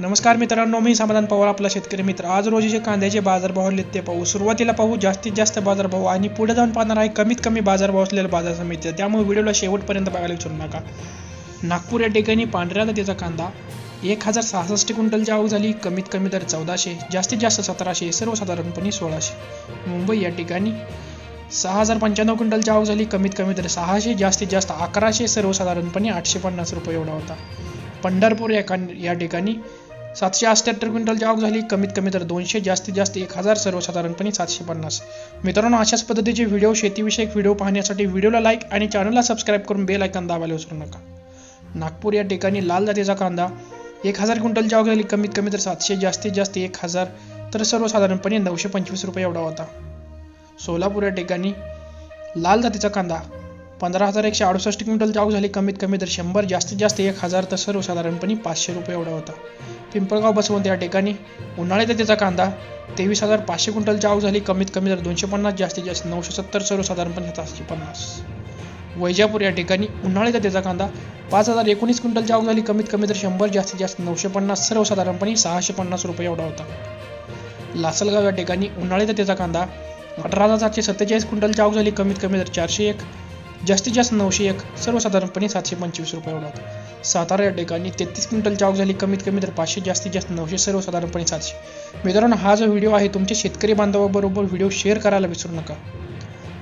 नमस्कार मित्रांनो मी समाधान पवार आपला शेतकरी मित्र. आज रोजीचे कांद्याचे बाजारभाव आले ते पाहू. सुरुवातीला पाहू जास्तीत जास्त बाजारभाव आणि पुढे जाऊन पाहणार आहे कमीत कमी बाजारभाव असलेल्या बाजार समिती. त्यामुळे व्हिडिओला शेवटपर्यंत बघायला विचारू नका. नागपूर या ठिकाणी पांढऱ्या जातीचा कांदा एक हजार सहासष्ट क्विंटलची आवक झाली. कमीत कमी दर चौदाशे जास्तीत जास्त सतराशे सर्वसाधारणपणे सोळाशे. मुंबई या ठिकाणी सहा हजार पंच्याण्णव क्विंटलची आवक झाली. कमीत कमी दर सहाशे जास्तीत जास्त अकराशे सर्वसाधारणपणे आठशे पन्नास रुपये एवढा होता. पंढरपूर या कां या ठिकाणी सातशे अठ्ठ्याहत्तर क्विंटलची आवक झाली. कमीत कमी तर दोनशे जास्तीत जास्त एक हजार सर्वसाधारणपणे सातशे पन्नास. मित्रांनो अशाच पद्धतीचे व्हिडिओ शेतीविषयक व्हिडिओ पाहण्यासाठी व्हिडिओला लाईक आणि चॅनलला सबस्क्राईब करून बेल आयकन दाबायला विसरू नका. नागपूर या ठिकाणी लाल जातीचा कांदा एक हजार क्विंटलची आवक झाली. कमीत कमी तर सातशे जास्तीत जास्त एक हजार तर सर्वसाधारणपणे नऊशे पंचवीस रुपये एवढा होता. सोलापूर या ठिकाणी लाल जातीचा कांदा पंधरा हजार एकशे अडुसष्ट क्विंटल जाऊ झाली कमीत कमी दर शंभर जास्तीत जास्त एक हजार तर सर्वसाधारणपणे पाचशे रुपये एवढा होता. पिंपळगाव बसवंत या ठिकाणी उन्हाळ्यात त्याचा कांदा तेवीस हजार पाचशे क्विंटल जाऊ झाली कमीत कमी दर दोनशे पन्नास जास्तीत जास्त नऊशे सत्तर सर्वसाधारणपणे सातशे पन्नास. वैजापूर या ठिकाणी उन्हाळ्यात त्याचा कांदा पाच हजार एकोणीस क्विंटल जाऊ झाली कमीत कमी तर शंभर जास्तीत जास्त नऊशे पन्नास सर्वसाधारणपणे सहाशे पन्नास रुपये एवढा होता. लासलगाव या ठिकाणी उन्हाळ्यात त्याचा कांदा अठरा हजार सातशे सत्तेचाळीस क्विंटल जाऊ झाली कमीत कमी दर चारशे एक. जास्तीत जास्त नऊशे एक सर्वसाधारणपणे सातशे पंचवीस रुपये एवढा होता सातारा या ठिकाणी तेहतीस क्विंटल आवक झाली कमीत कमी तर पाचशे जास्तीत जास्त नऊशे सर्वसाधारणपणे सातशे. मित्रांनो हा जो व्हिडिओ आहे तुमच्या शेतकरी बांधवाबरोबर व्हिडिओ शेअर करायला विसरू नका.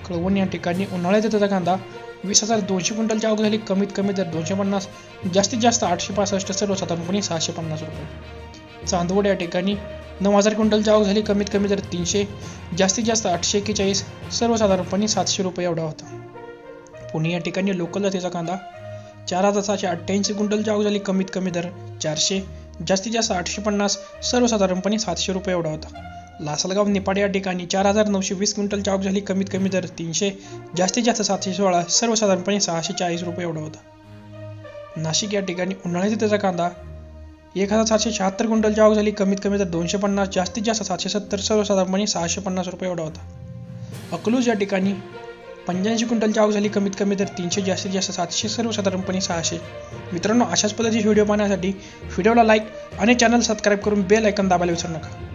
कळवण या ठिकाणी उन्हाळ्यात त्याचा कांदा. वीस हजार दोनशे क्विंटल आवक झाली कमीत कमी दर दोनशे पन्नास जास्तीत जास्त आठशे पासष्ट सर्वसाधारणपणे सहाशे पन्नास रुपये. चांदवड या ठिकाणी नऊ हजार क्विंटल आवक झाली कमीत कमी तर तीनशे जास्तीत जास्त आठशे एक्केचाळीस सर्वसाधारणपणे सातशे रुपये एवढा होता. पुणे या ठिकाणी लोकल जातीचा कांदा. चार हजार सहाशे अठ्ठ्याऐंशी क्विंटलची आवक झाली कमीत कमी दर चारशे. जास्तीत जास्त आठशे पन्नास सर्वसाधारणपणे सातशे रुपये एवढा होता. लासलगाव निपाड या ठिकाणी चार हजार नऊशे वीस क्विंटलची आवक झाली कमीत कमी दर तीनशे. जास्तीत जास्त सातशे सोळा सर्वसाधारणपणे सहाशे चाळीस रुपये एवढा होता. नाशिक या ठिकाणी उन्हाळ्यात त्याचा कांदा. एक हजार सातशे शहात्तर क्विंटलची आवक झाली कमीत कमी दर दोनशे पन्नास. जास्तीत जास्त सातशे सत्तर सर्वसाधारणपणे सहाशे पन्नास रुपये एवढा होता. अकलूज या ठिकाणी पंच्याऐंशी क्विंटलची आवक झाली कमीत कमी तर तीनशे जास्तीत जास्त सातशे सर्वसाधारणपणे सहाशे. मित्रांनो अशाच पद्धतीचे व्हिडिओ पाहण्यासाठी व्हिडिओला लाईक आणि चॅनल सबस्क्राईब करून बेल ऐकन दाबायला विसरू नका.